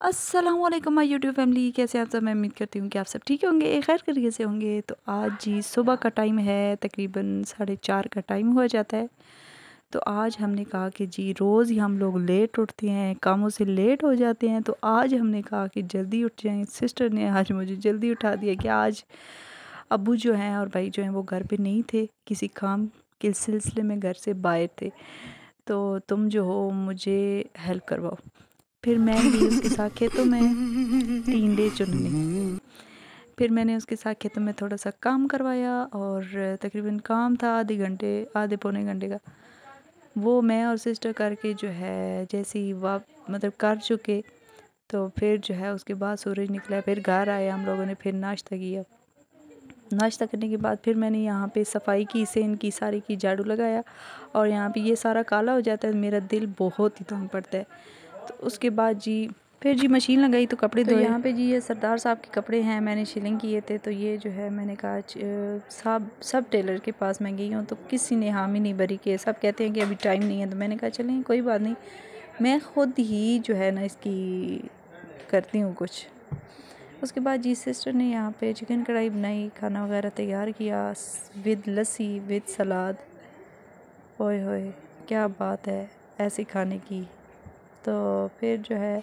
वालेकुम my YouTube family, कैसे आप सब? मैं उम्मीद करती हूँ कि आप सब ठीक होंगे, खैर करिए से होंगे। तो आज जी सुबह का टाइम है, तकरीबन साढ़े चार का टाइम हो जाता है। तो आज हमने कहा कि जी रोज़ ही हम लोग लेट उठते हैं, कामों से लेट हो जाते हैं। तो आज हमने कहा कि जल्दी उठ जाएँ। सिस्टर ने आज मुझे जल्दी उठा दिया कि आज अबू जो हैं और भाई जो हैं वो घर पे नहीं थे, किसी काम के सिलसिले में घर से बाहर थे। तो तुम जो हो, मुझे हेल्प करवाओ। फिर मैं भी उसके साथ खेतों में तीन डे चुनने। फिर मैंने उसके साथ खेतों में थोड़ा सा काम करवाया और तकरीबन काम था आधे घंटे, आधे पौने घंटे का। वो मैं और सिस्टर करके जो है, जैसे ही वाप मतलब कर चुके तो फिर जो है उसके बाद सूरज निकला, फिर घर आए हम लोगों ने, फिर नाश्ता किया। नाश्ता करने के बाद फिर मैंने यहाँ पे सफ़ाई की से इनकी सारी की, झाड़ू लगाया और यहाँ पे ये सारा काला हो जाता है, मेरा दिल बहुत ही तंग पड़ता है। तो उसके बाद जी फिर जी मशीन लगाई तो कपड़े तो यहाँ पे जी ये सरदार साहब के कपड़े हैं मैंने शिलिंग किए थे तो ये जो है मैंने कहा सब सब टेलर के पास मैं गई हूँ तो किसी ने हामी नहीं भरी के सब कहते हैं कि अभी टाइम नहीं है। तो मैंने कहा चलें कोई बात नहीं मैं ख़ुद ही जो है ना इसकी करती हूँ कुछ। उसके बाद जी सिस्टर ने यहाँ पे चिकन कढ़ाई बनाई खाना वगैरह तैयार किया विद लस्सी विद सलाद। ओए होए क्या बात है ऐसे खाने की। तो फिर जो है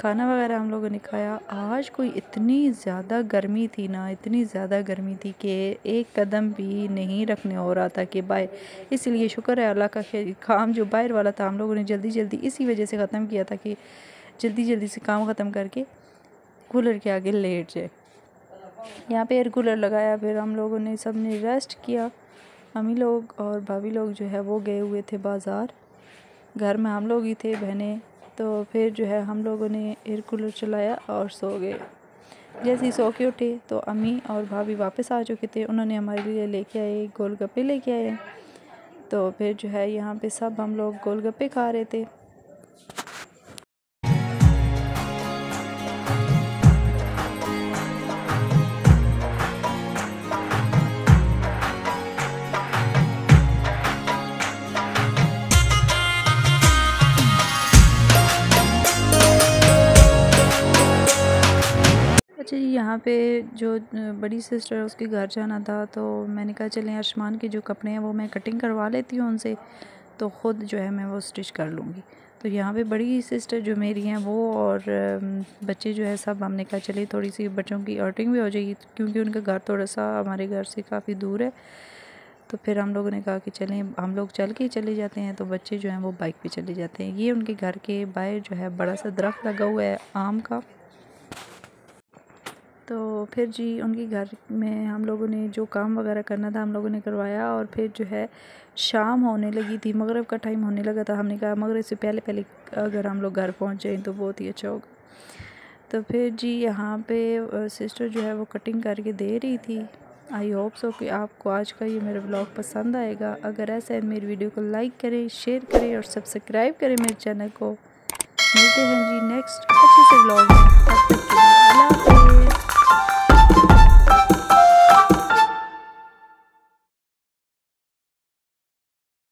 खाना वगैरह हम लोगों ने खाया। आज कोई इतनी ज़्यादा गर्मी थी ना, इतनी ज़्यादा गर्मी थी कि एक कदम भी नहीं रखने हो रहा था कि बाहर इसलिए शुक्र है अल्लाह का काम जो बाहर वाला था हम लोगों ने जल्दी जल्दी इसी वजह से ख़त्म किया था कि जल्दी जल्दी से काम ख़त्म करके कूलर के आगे लेट जाए। यहाँ पे एयर कूलर लगाया, फिर हम लोगों ने सबने रेस्ट किया। अम्मी लोग और भाभी लोग जो है वो गए हुए थे बाज़ार। घर में हम लोग ही थे बहनें तो फिर जो है हम लोगों ने एयर कूलर चलाया और सो गए। जैसे ही सो के उठे तो अम्मी और भाभी वापस आ चुके थे। उन्होंने हमारे लिए लेके आए, गोलगप्पे लेके आए। तो फिर जो है यहाँ पे सब हम लोग गोलगप्पे खा रहे थे। जी यहाँ पे जो बड़ी सिस्टर है, उसके घर जाना था तो मैंने कहा, चलें आसमान के जो कपड़े हैं, वो मैं कटिंग करवा लेती हूँ उनसे तो ख़ुद जो है मैं वो स्टिच कर लूँगी। तो यहाँ पे बड़ी सिस्टर जो मेरी हैं, वो और बच्चे जो है, सब, हमने कहा, चलिए थोड़ी सी बच्चों की आउटिंग भी हो जाएगी, क्योंकि उनका घर थोड़ा सा हमारे घर से काफ़ी दूर है। तो फिर हम लोगों ने कहा कि, चलें, हम लोग चल के चले जाते हैं। तो बच्चे जो हैं, वो बाइक पे चले जाते हैं। ये उनके घर के बाहर जो है बड़ा सा दरख्त लगा हुआ है, आम का। तो फिर जी उनके घर में हम लोगों ने जो काम वगैरह करना था, हम लोगों ने करवाया और फिर जो है शाम होने लगी थी। मगरब का टाइम होने लगा था। हमने कहा, मगरब से पहले पहले अगर हम लोग घर पहुँच जाएँ तो बहुत ही अच्छा होगा। तो फिर जी यहाँ पे सिस्टर जो है वो कटिंग करके दे रही थी। आई होप सो कि आपको आज का ये मेरा ब्लॉग पसंद आएगा। अगर ऐसा है, मेरी वीडियो को लाइक करें शेयर करें और सब्सक्राइब करें मेरे चैनल को। मिलते हैं जी नेक्स्ट अच्छे से ब्लॉग